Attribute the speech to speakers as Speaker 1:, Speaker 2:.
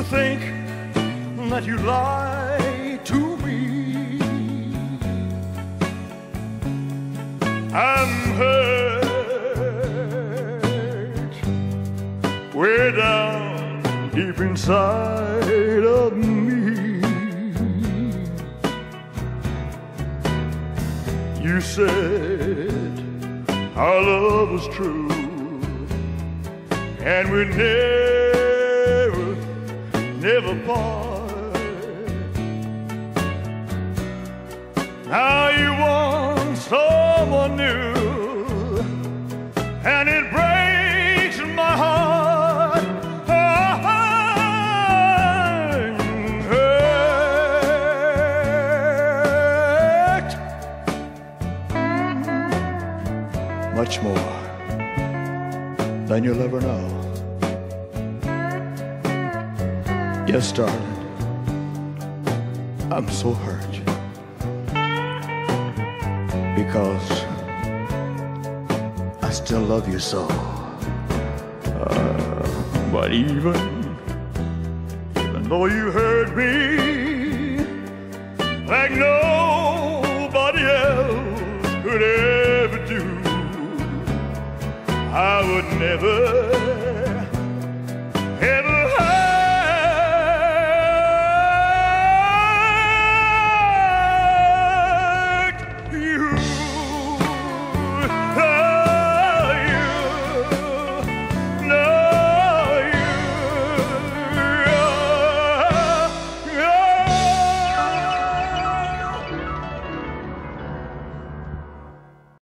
Speaker 1: you think that you lie to me. I'm hurt way down deep inside of me. You said our love was true, and we never never part. Now you want someone new, and it breaks my heart. Hurt.
Speaker 2: Much more than you'll ever know. Yes, darling, I'm so hurt because I still love you so.
Speaker 1: Uh, but even, even though you hurt me like nobody else could ever do, I would never